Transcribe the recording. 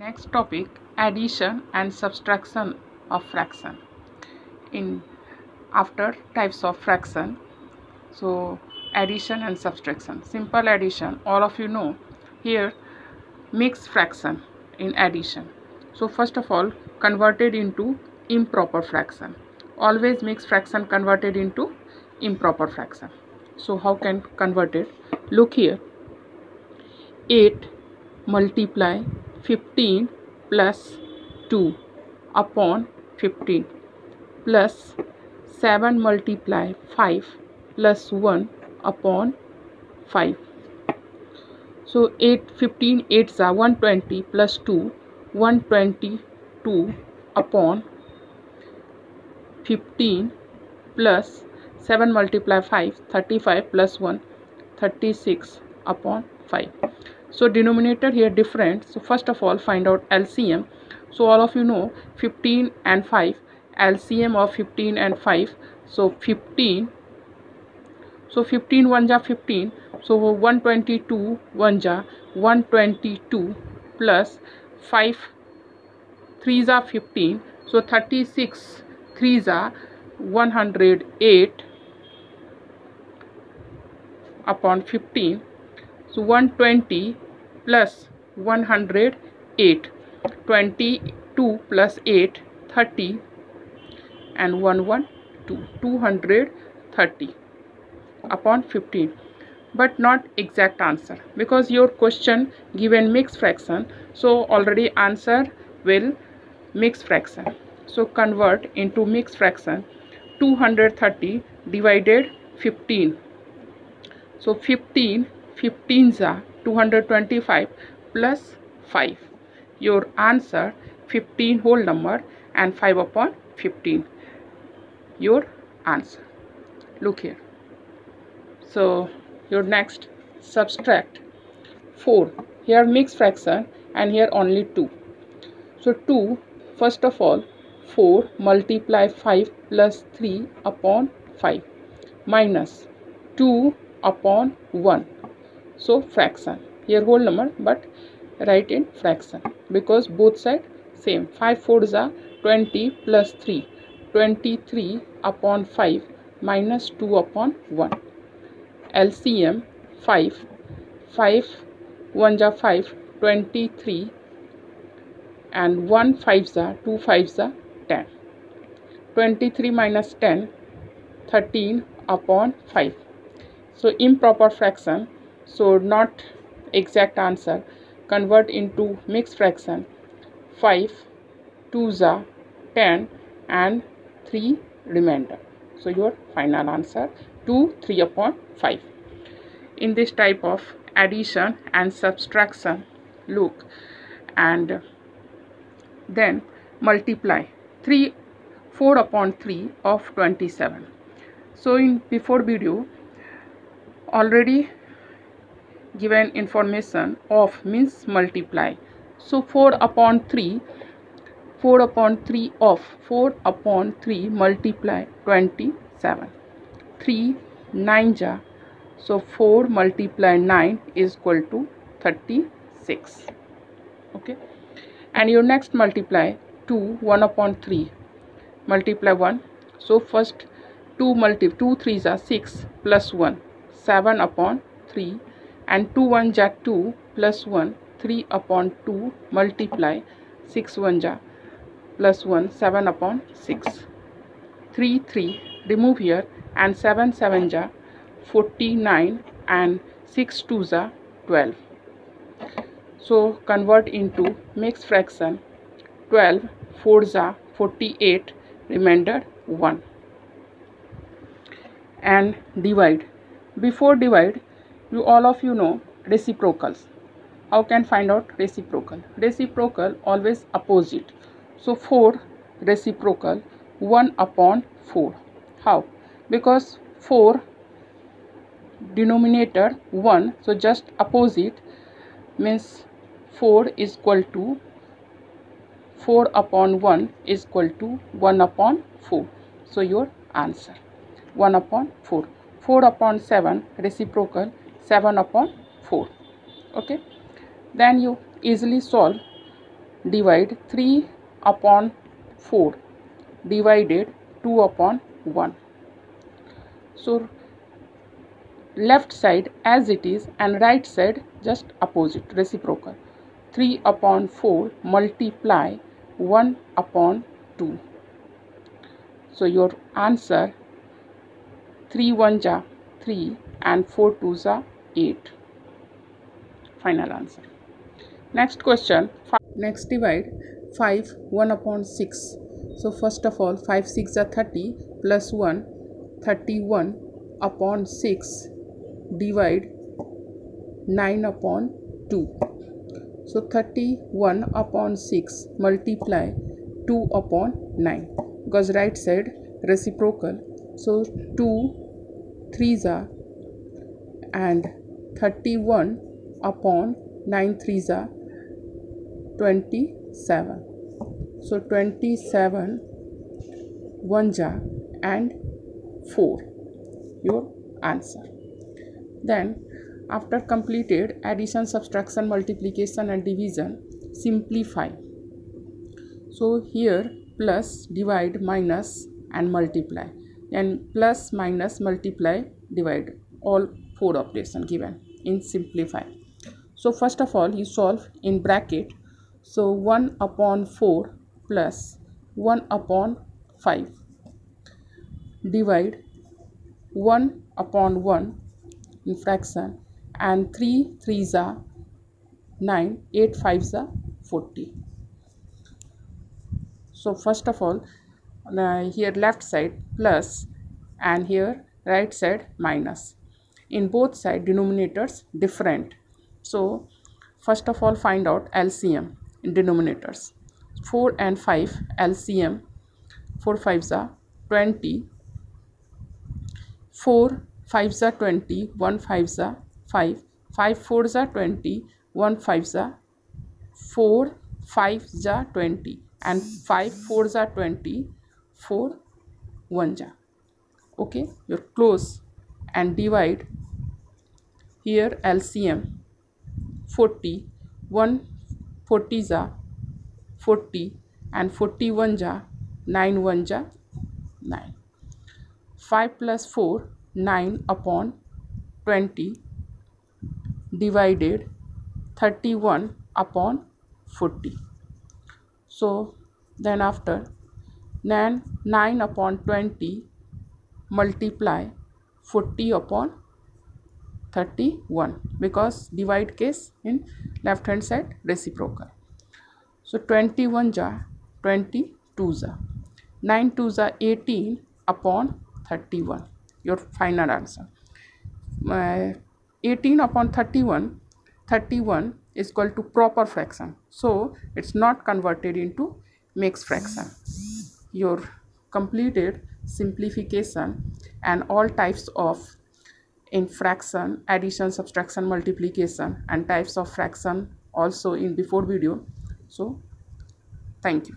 Next topic addition and subtraction of fraction. In after types of fraction, so addition and subtraction. Simple addition, all of you know. Here, mixed fraction in addition. So first of all, converted into improper fraction. Always mixed fraction converted into improper fraction. So how can convert it? Look here. 8 multiply 15 plus 2 upon 15 plus 7 multiply 5 plus 1 upon 5 so 8 15 8 are 120 plus 2 122 upon 15 plus 7 multiply 5 35 plus 1 36 upon 5 so denominator here different. So first of all find out LCM so all of you know 15 and 5 LCM of 15 and 5 so 15 so 15 1 ja 15 so 122 1 ja. 122 plus 5 3 are 15 so 36 3 are 108 upon 15 so 120 plus 108 22 plus 8 30 and 112 230 upon 15 but not exact answer because your question given mixed fraction so already answer will mixed fraction. So convert into mixed fraction 230 divided 15 so 15 15s are 225 plus 5 your answer 15 whole number and 5 upon 15 your answer. Look here. So your next subtract 4 here mixed fraction and here only 2 so 2 first of all 4 multiply 5 plus 3 upon 5 minus 2 upon 1 so fraction. Here whole number but write in fraction. Because both side same. 5 fours are 20 plus 3 23 upon 5 minus 2 upon 1 LCM 5 5 1 ja 5 23 and 1 5 are 2 5 are 10 23 minus 10 13 upon 5 so improper fraction so not exact answer. Convert into mixed fraction. 5 2s are 10 and 3 remainder. So your final answer 2 3 upon 5 in this type of addition and subtraction look and then multiply 3 4 upon 3 of 27 so in before video already given information of means multiply. So 4 upon 3 4 upon 3 of 4 upon 3 multiply 27 3 9 ja. So 4 multiply 9 is equal to 36 okay. And your next multiply 2 1 upon 3 multiply 1 so first 2 multiply 2 3s are 6 plus 1 7 upon 3 and 2 1 ja 2 plus 1 3 upon 2 multiply 6 1 ja plus 1 7 upon 6 3 3 remove here and 7 7 ja 49 and 6 2 ja 12 so convert into mixed fraction 12 4 ja 48 remainder 1 and divide. Before divide you all of you know reciprocals how can find out reciprocal reciprocal always opposite so 4 reciprocal 1 upon 4. How? Because 4 denominator 1 so just opposite means 4 is equal to 4 upon 1 is equal to 1 upon 4. So your answer 1 upon 4. 4 upon 7 reciprocal 7 upon 4. Okay. Then you easily solve divide 3 upon 4 divided 2 upon 1 so left side as it is and right side just opposite reciprocal 3 upon 4 multiply 1 upon 2 so your answer 3 1 ja 3 and 4 2 ja 8 final answer. Next question. Next divide 5 1 upon 6 so first of all 5 6 are 30 plus 1 31 upon 6 divide 9 upon 2 so 31 upon 6 multiply 2 upon 9 because right side reciprocal. So 2 3s are and 31 upon 9 3s are 27 so 27 1 jar and 4 your answer. Then after completed addition subtraction multiplication and division simplify. So here plus divide minus and multiply. And plus minus multiply divide. All four operation given in simplify so first of all you solve in bracket. So 1 upon 4 plus 1 upon 5 divide 1 upon 1 in fraction and 3 3s are 9 8 5s are 40 so first of all uh, here left side plus and here right side minus in both side denominators different. So first of all find out LCM in denominators. 4 and 5 LCM 4 5s are 20 4 5s are 20 1 5s are 5 5 4s are 20 1 5s are 4 5s are 20 and 5 4s are 20 4 1s are okay you're close and divide here LCM 40 1 40s are 40 and 41 ja 9 1 ja 9 5 plus 4 9 upon 20 divided. 31 upon 40 so then after. Then 9 upon 20 multiply 40 upon 31 because divide case in left hand side reciprocal. So 21 ja 22 ja 9 2 ja 18 upon 31 your final answer. Uh, 18 upon 31 31 is equal to proper fraction. So it's not converted into mixed fraction. Your completed simplification and all types of in fraction, addition, subtraction, multiplication and types of fraction also in before video. So, thank you.